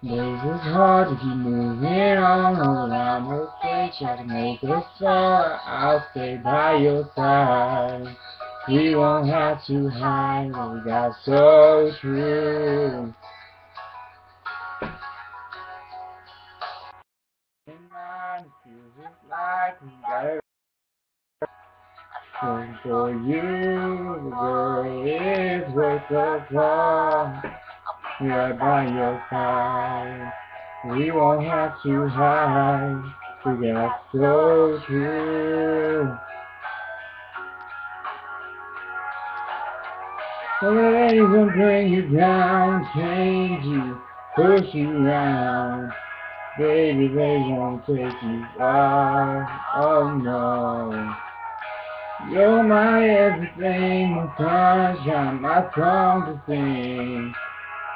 Days is hard to keep moving on, hold on, okay, try to make us far. I'll stay by your side. We won't have to hide what we got so true. Like we got it. And for you, the girl is worth the Right by your side. We won't have to hide. We got so true. Don't let anyone bring you down, change you, push you around. Baby, they won't take you far. Oh no. You're my everything, my sunshine, my song to.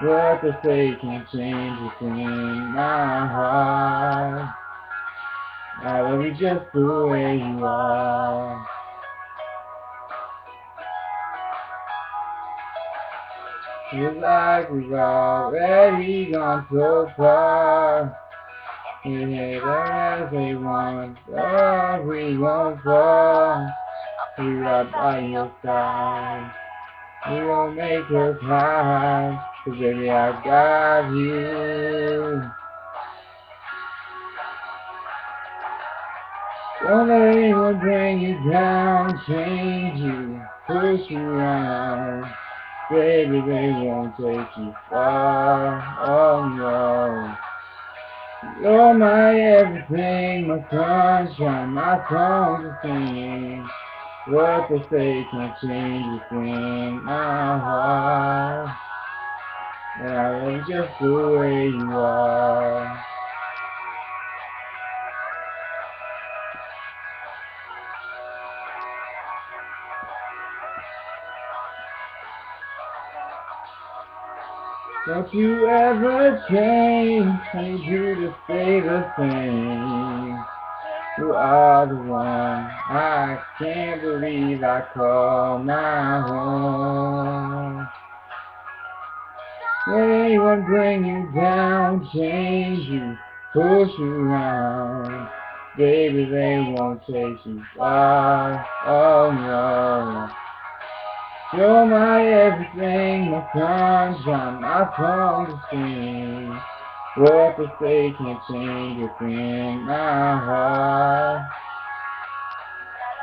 What they say can change a thing my heart. I love you just the way you are. Feels like we've already gone so far. We hate as they want, but we won't fall. We right by your side. We won't make us hide, cause baby I've got you. Don't let anyone bring you down, change you, push you around. Baby, they won't take you far, oh no. You're my everything, my sunshine, my sing. What they say can't change a thing, my heart. And I love just the way you are. Don't you ever change, I need you to stay the same. You are the one I can't believe I call my home. Anyone bring you down, change you, push you around. Baby, they won't take you far. Oh no. You're my everything, my sunshine, my song What they say can't change a thing in my heart.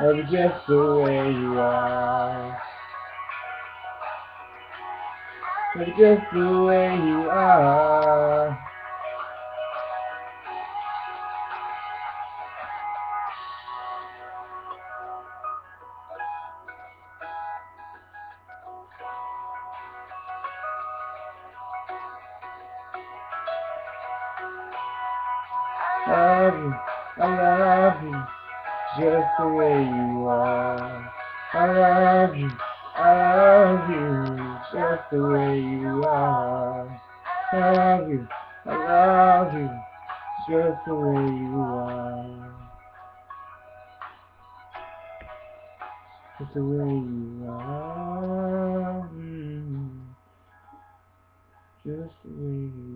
You just the way you are. You just the way you are. Love you, I love you, just the way you are. I love you, I love you, just the way you are. I love you, I love you, just the way you are. Just the way you are. mm, Just the way you are.